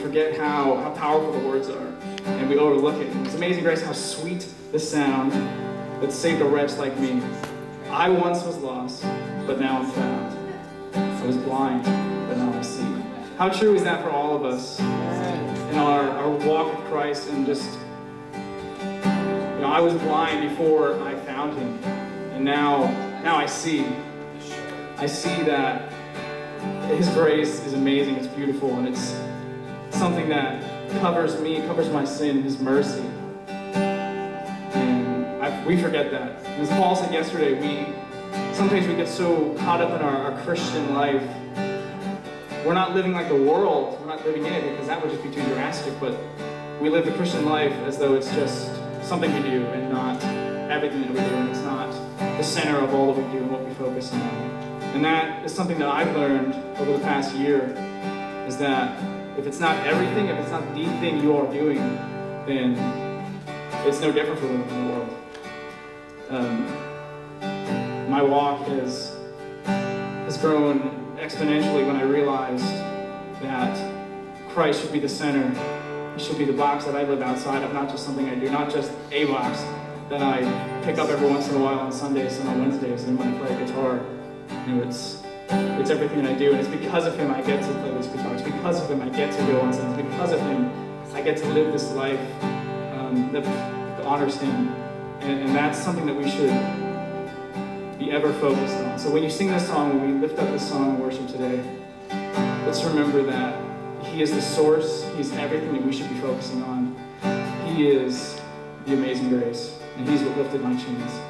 forget how, how powerful the words are, and we overlook it. It's amazing grace how sweet the sound that saved a wretch like me. I once was lost, but now I'm found. I was blind, but now I see. How true is that for all of us in our, our walk with Christ and just, you know, I was blind before I found him, and now, now I see. I see that his grace is amazing, it's beautiful, and it's something that covers me, covers my sin, his mercy. And I, we forget that. As Paul said yesterday, we sometimes we get so caught up in our, our Christian life. We're not living like the world. We're not living in it because that would just be too drastic. But we live the Christian life as though it's just something we do and not everything that we do. And it's not the center of all that we do and what we focus on. And that is something that I've learned over the past year is that if it's not everything, if it's not the thing you are doing, then it's no different for living in the world. Um, my walk has has grown exponentially when I realized that Christ should be the center. Should be the box that I live outside of, not just something I do, not just a box that I pick up every once in a while on Sundays and on Wednesdays and when I play guitar. You know, it's it's everything that I do, and it's because of him I get to play this guitar. It's because of him I get to go on Sundays. It's because of him I get to live this life um, that, that honors him, and, and that's something that we should be ever focused on. So when you sing this song, when we lift up this song in worship today, let's remember that He is the source, He's everything that we should be focusing on. He is the amazing grace, and He's what lifted my chains.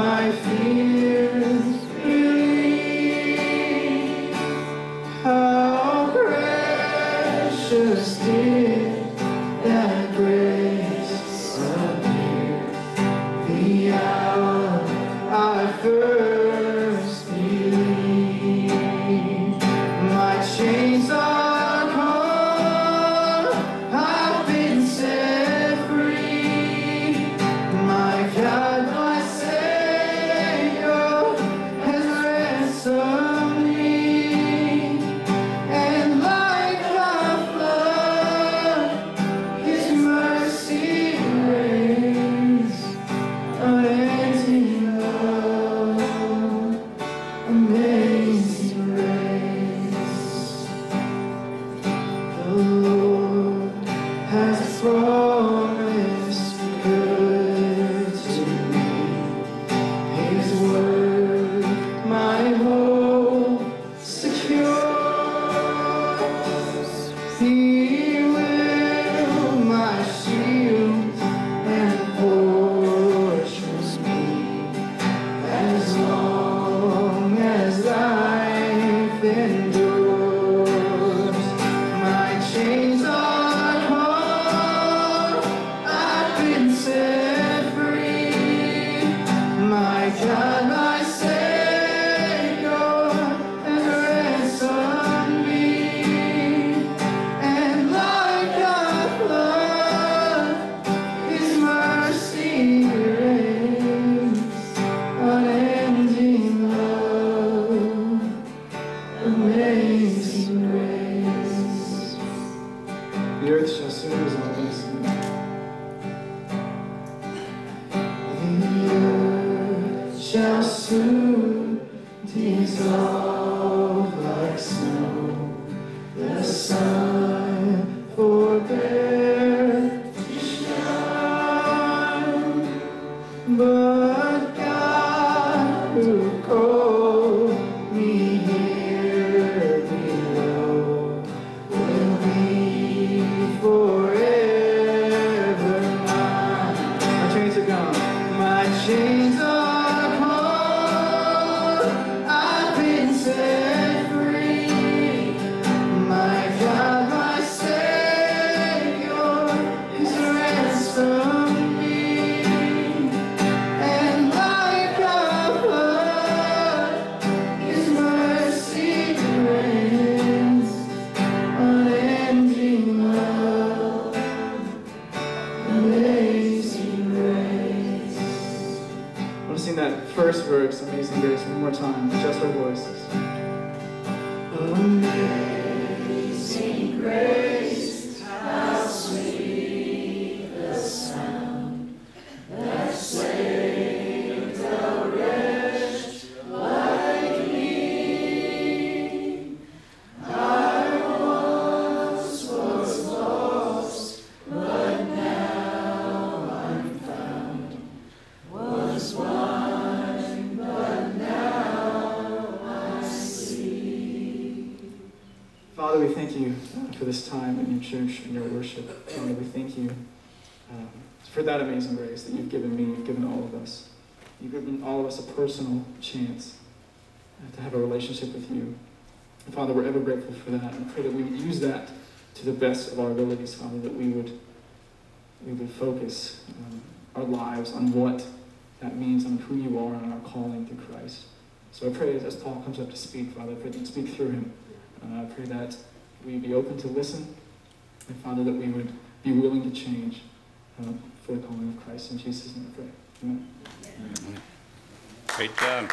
my fears shall verse, one more time, just our voices. Amazing grace, you for this time in your church and your worship. Father, we thank you um, for that amazing grace that you've given me, you've given all of us. You've given all of us a personal chance uh, to have a relationship with you. And Father, we're ever grateful for that. And pray that we would use that to the best of our abilities, Father, that we would, we would focus um, our lives on what that means, on who you are, and our calling through Christ. So I pray as, as Paul comes up to speak, Father, I pray that you speak through him. Uh, I pray that we be open to listen, and Father, that we would be willing to change uh, for the calling of Christ. In Jesus' name I pray. Amen. Great job.